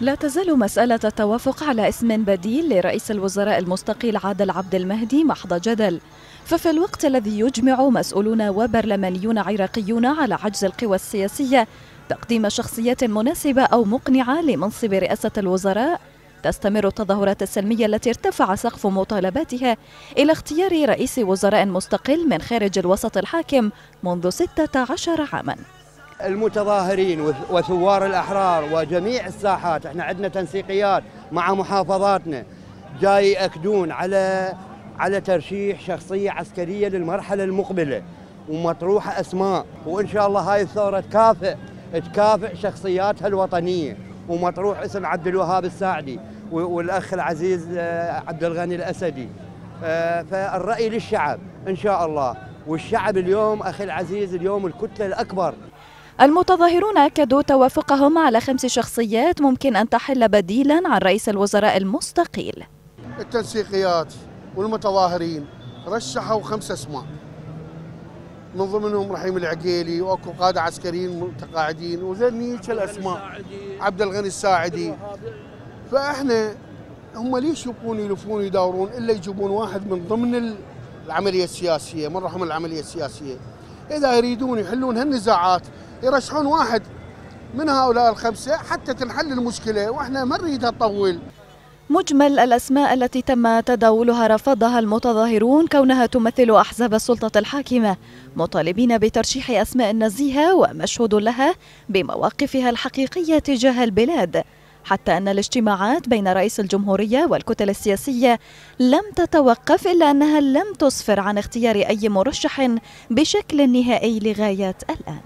لا تزال مسألة التوافق على اسم بديل لرئيس الوزراء المستقيل عادل عبد المهدي محض جدل. ففي الوقت الذي يجمع مسؤولون وبرلمانيون عراقيون على عجز القوى السياسية تقديم شخصيات مناسبة أو مقنعة لمنصب رئاسة الوزراء تستمر التظاهرات السلمية التي ارتفع سقف مطالباتها إلى اختيار رئيس وزراء مستقل من خارج الوسط الحاكم منذ 16 عاماً. المتظاهرين وثوار الأحرار وجميع الساحات. إحنا عندنا تنسيقيات مع محافظاتنا. جاي يأكدون على على ترشيح شخصية عسكرية للمرحلة المقبلة ومطروحة أسماء. وإن شاء الله هاي الثورة تكافئ تكافئ شخصياتها الوطنية. ومطروح اسم عبد الوهاب الساعدي والأخ العزيز آه، عبد الغني الأسدي. آه، فالرأي للشعب إن شاء الله. والشعب اليوم أخي العزيز اليوم الكتلة الأكبر المتظاهرون أكدوا توافقهم على خمس شخصيات ممكن أن تحل بديلا عن رئيس الوزراء المستقيل. التنسيقيات والمتظاهرين رشحوا خمس أسماء. من ضمنهم رحيم العقيلي وأكو قادة عسكريين متقاعدين وذنيك الأسماء. عبد الغني الساعدي. فإحنا هم ليش يبقون يلفون يدورون إلا يجيبون واحد من ضمن العملية السياسية من رحم العملية السياسية؟ إذا يريدون يحلون هالنزاعات يرشحون واحد من هؤلاء الخمسة حتى تنحل المشكلة وإحنا ما نريدها تطول مجمل الأسماء التي تم تداولها رفضها المتظاهرون كونها تمثل أحزاب السلطة الحاكمة مطالبين بترشيح أسماء نزيهة ومشهود لها بمواقفها الحقيقية تجاه البلاد. حتى أن الاجتماعات بين رئيس الجمهورية والكتل السياسية لم تتوقف إلا أنها لم تسفر عن اختيار أي مرشح بشكل نهائي لغاية الآن.